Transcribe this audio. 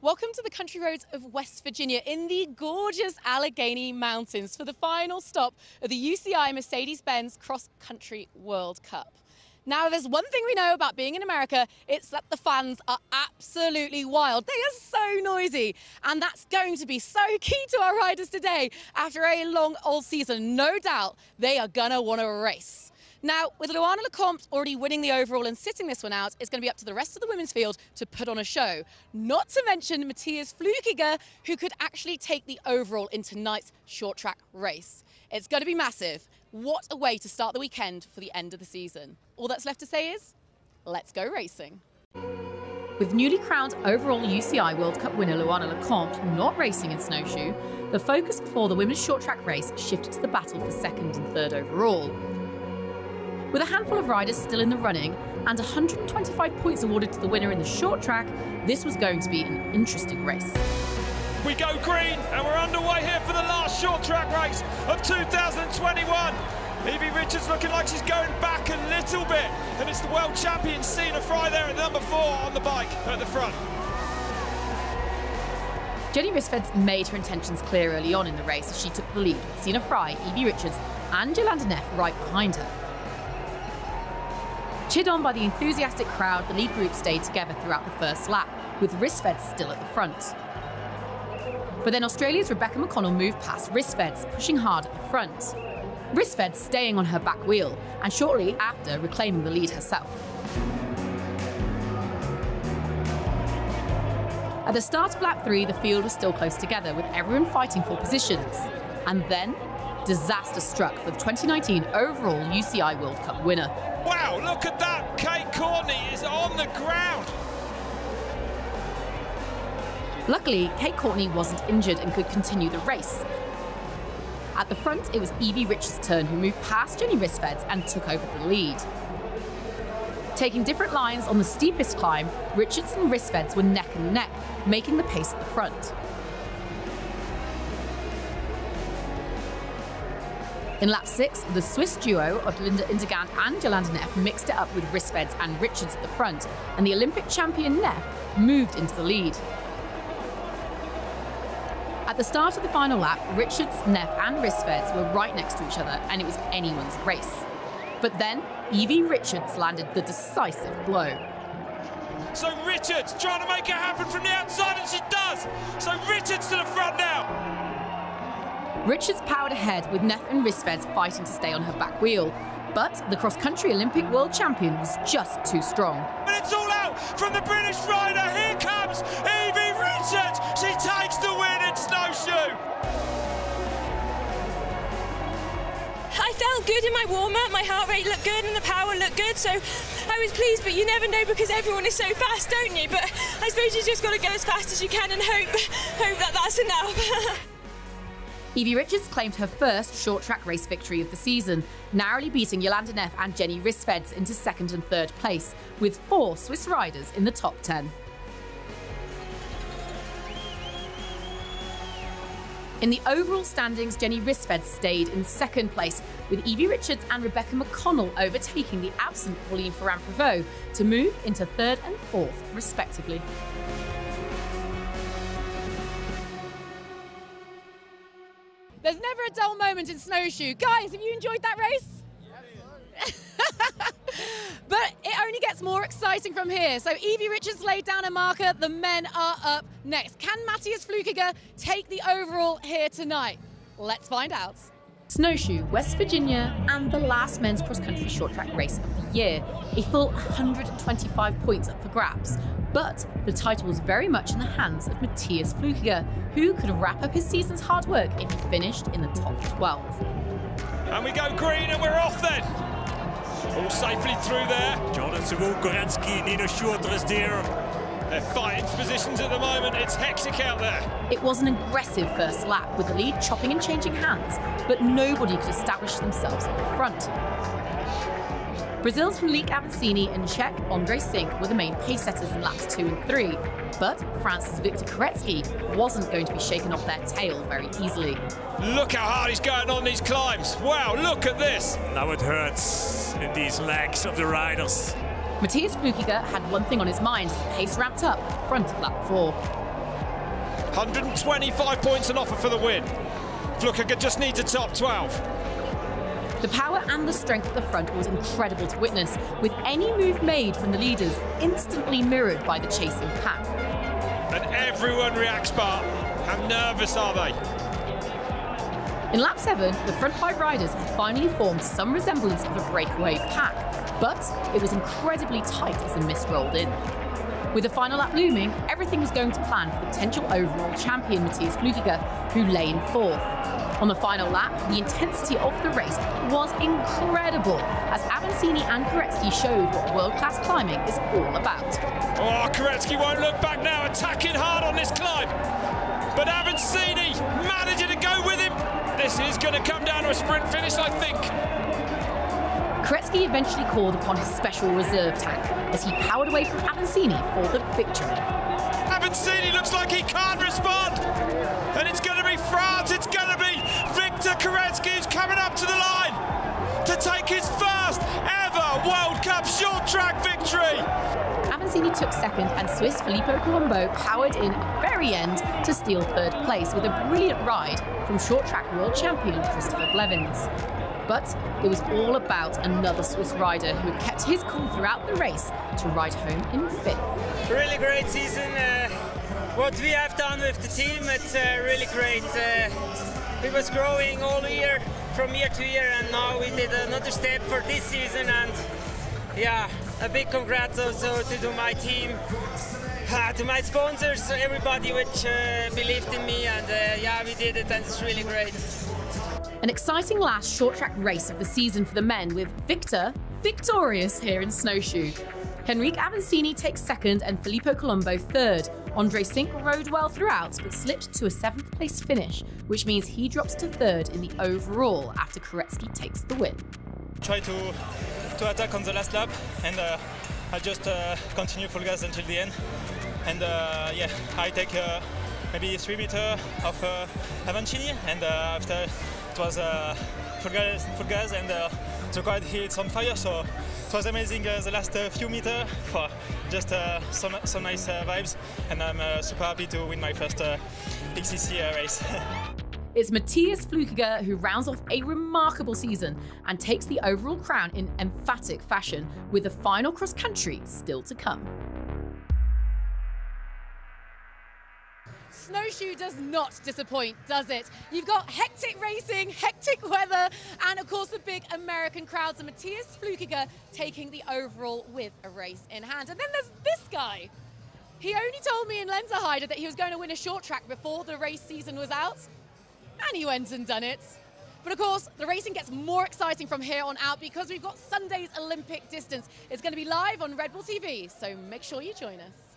Welcome to the country roads of West Virginia in the gorgeous Allegheny Mountains for the final stop of the UCI Mercedes Benz Cross Country World Cup. Now, there's one thing we know about being in America, it's that the fans are absolutely wild. They are so noisy. And that's going to be so key to our riders today. After a long old season, no doubt they are going to want to race. Now, with Loana Lecomte already winning the overall and sitting this one out, it's going to be up to the rest of the women's field to put on a show. Not to mention Mathias Flueckiger, who could actually take the overall in tonight's short track race. It's going to be massive. What a way to start the weekend for the end of the season. All that's left to say is, let's go racing. With newly crowned overall UCI World Cup winner Loana Lecomte not racing in snowshoe, the focus before the women's short track race shifted to the battle for second and third overall. With a handful of riders still in the running and 125 points awarded to the winner in the short track, this was going to be an interesting race. We go green and we're underway here for the last short track race of 2021. Evie Richards looking like she's going back a little bit and it's the world champion Sina Frei there at number four on the bike at the front. Jenny Rissveds made her intentions clear early on in the race as she took the lead with Sina Frei, Evie Richards and Jolanda Neff right behind her. Cheered on by the enthusiastic crowd, the lead group stayed together throughout the first lap, with Rissveds still at the front. But then Australia's Rebecca McConnell moved past Rissveds, pushing hard at the front. Rissveds staying on her back wheel, and shortly after reclaiming the lead herself. At the start of lap three, the field was still close together, with everyone fighting for positions. And then, disaster struck for the 2019 overall UCI World Cup winner. Wow, look at that. Kate Courtney is on the ground. Luckily, Kate Courtney wasn't injured and could continue the race. At the front, it was Evie Richards' turn, who moved past Jenny Rissveds and took over the lead. Taking different lines on the steepest climb, Richards and Rissveds were neck and neck, making the pace at the front. In lap six, the Swiss duo of Linda Indergand and Jolanda Neff mixed it up with Rissveds and Richards at the front, and the Olympic champion Neff moved into the lead. At the start of the final lap, Richards, Neff, and Rissveds were right next to each other, and it was anyone's race. But then, Evie Richards landed the decisive blow. So Richards trying to make it happen from the outside, and she does! So Richards to the front now! Richards powered ahead with Neff and Rissveds fighting to stay on her back wheel. But the cross country Olympic world champion was just too strong. But it's all out from the British rider. Here comes Evie Richards. She takes the win in snowshoe. I felt good in my warm up, my heart rate looked good and the power looked good, so I was pleased. But you never know because everyone is so fast, don't you? But I suppose you just got to go as fast as you can and hope, hope that that's enough. Evie Richards claimed her first short track race victory of the season, narrowly beating Jolanda Neff and Jenny Rissveds into second and third place, with four Swiss riders in the top 10. In the overall standings, Jenny Rissveds stayed in second place, with Evie Richards and Rebecca McConnell overtaking the absent Pauline Ferrand-Prévot to move into third and fourth, respectively. A dull moment in snowshoe. Guys, have you enjoyed that race? but it only gets more exciting from here. So Evie Richards laid down a marker. The men are up next. Can Mathias Flueckiger take the overall here tonight? Let's find out. Snowshoe, West Virginia, and the last men's cross country short track race of the year. A full 125 points up for grabs. But the title was very much in the hands of Mathias Flueckiger, who could wrap up his season's hard work if he finished in the top 12. And we go green and we're off then. All safely through there. Jonathan Gorensky, Nino Schurter is there. They're fighting positions at the moment. It's hectic out there. It was an aggressive first lap with the lead chopping and changing hands, but nobody could establish themselves at the front. Brazil's Henrique Avancini and Czech Ondřej Cink were the main pace setters in laps two and three, but France's Victor Koretzky wasn't going to be shaken off their tail very easily. Look how hard he's going on these climbs. Wow, look at this. Now it hurts in these legs of the riders. Mathias Flueckiger had one thing on his mind as the pace ramped up front of lap four. 125 points on offer for the win. Flueckiger just needs a top 12. The power and the strength at the front was incredible to witness, with any move made from the leaders instantly mirrored by the chasing pack. And everyone reacts, but how nervous are they? In lap 7, the front five riders had finally formed some resemblance of a breakaway pack, but it was incredibly tight as the mist rolled in. With the final lap looming, everything was going to plan for the potential overall champion Mathias Flueckiger, who lay in fourth. On the final lap, the intensity of the race was incredible, as Avancini and Koretzky showed what world-class climbing is all about. Oh, Koretzky won't look back now, attacking hard on this climb. But Avancini managing to go with him. This is going to come down to a sprint finish, I think. Koretzky eventually called upon his special reserve tank as he powered away from Avancini for the victory. Avancini looks like he can't respond. And it's going to be France, it's going to be Victor Koretzky who's coming up to the line to take his first ever World Cup short track victory. Avancini took second and Swiss Filippo Colombo powered in at the very end to steal third place with a brilliant ride from short track world champion Christopher Blevins. But it was all about another Swiss rider who kept his cool throughout the race to ride home in fifth. Really great season. Uh, what we have done with the team, it's uh, really great. Uh, we was growing all year, from year to year, and now we did another step for this season. And yeah, a big congrats also to my team, uh, to my sponsors, everybody which uh, believed in me, and uh, yeah, we did it, and it's really great. An exciting last short track race of the season for the men with Victor victorious here in Snowshoe. Henrique Avancini takes second and Filippo Colombo third. Ondřej Cink rode well throughout but slipped to a seventh place finish, which means he drops to third in the overall after Koretzky takes the win. Try to, to attack on the last lap and uh, I just uh, continue full gas until the end. And uh, yeah, I take uh, maybe three meter of uh, Avancini and uh, after it was full gas, full gas and the quad hits on fire. So it was amazing uh, the last uh, few meters for just uh, some, some nice vibes. And I'm super happy to win my first XCC race. It's Mathias Flueckiger who rounds off a remarkable season and takes the overall crown in emphatic fashion, with the final cross country still to come. Snowshoe does not disappoint, does it? You've got hectic racing, hectic weather, and of course the big American crowds. And Mathias Flueckiger taking the overall with a race in hand. And then there's this guy. He only told me in Lenzerheide that he was going to win a short track before the race season was out, and he went and done it. But of course, the racing gets more exciting from here on out because we've got Sunday's Olympic distance. It's going to be live on Red Bull TV, so make sure you join us.